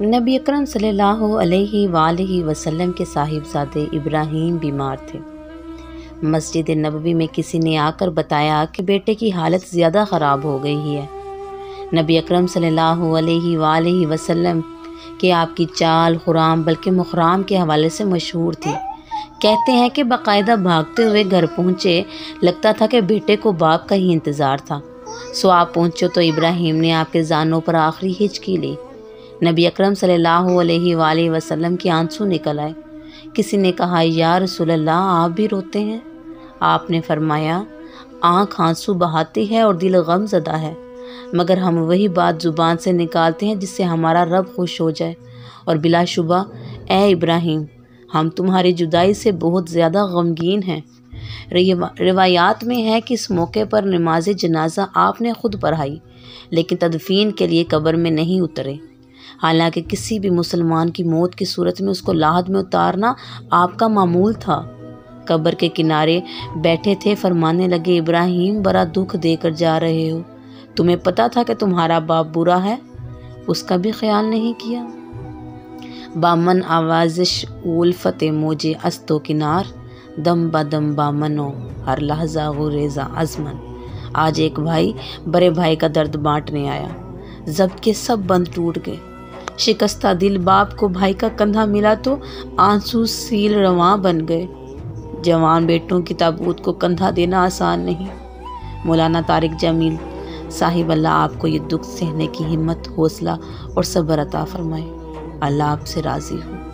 नबी अकरम सल्लल्लाहु अलैहि वसल्लम के साहिबजादे इब्राहिम बीमार थे। मस्जिद नबवी में किसी ने आकर बताया कि बेटे की हालत ज़्यादा ख़राब हो गई है नबी अकरम सल्लल्लाहु अलैहि वसल्लम के आपकी चाल, खुराम, बल्कि मुखराम के हवाले से मशहूर थी। कहते हैं कि बाकायदा भागते हुए घर पहुँचे, लगता था कि बेटे को बाप का ही इंतज़ार था। सो आप पहुँचो तो इब्राहिम ने आपके जानों पर आखिरी हिचकी ली। नबी अकरम सल्लल्लाहु अलैहि वसल्लम के आँसू निकल आए। किसी ने कहा, या रसूलल्लाह, आप भी रोते हैं? आपने फरमाया, आँख आँसू बहाती है और दिल गम ज़दा है, मगर हम वही बात ज़ुबान से निकालते हैं जिससे हमारा रब खुश हो जाए। और बिलाशुबा ए इब्राहिम, हम तुम्हारी जुदाई से बहुत ज़्यादा गमगीन हैं। रिवायात में है कि इस मौके पर नमाज़ जनाजा आपने खुद पढ़ाई, लेकिन तदफीन के लिए कब्र में नहीं उतरे। हालाँकि किसी भी मुसलमान की मौत की सूरत में उसको लाहद में उतारना आपका मामूल था। कब्र के किनारे बैठे थे, फरमाने लगे, इब्राहिम, बड़ा दुख देकर जा रहे हो। तुम्हें पता था कि तुम्हारा बाप बुरा है? उसका भी ख्याल नहीं किया? बामन आवाजिश उल्फत मोजे अस्तो किनार, दम बदम बामनो हर लहजा रेजा अजमन। आज एक भाई, बड़े भाई का दर्द बांटने आया। जब के सब बंद टूट गए। शिकस्ता दिल बाप को भाई का कंधा मिला तो आँसू सील रवा बन गए। जवान बेटों की ताबूत को कंधा देना आसान नहीं। मौलाना तारिक जमील साहिब अल्लाह आपको ये दुख सहने की हिम्मत, हौसला और सब्र अता फरमाए। अल्लाह आपसे राज़ी हूँ।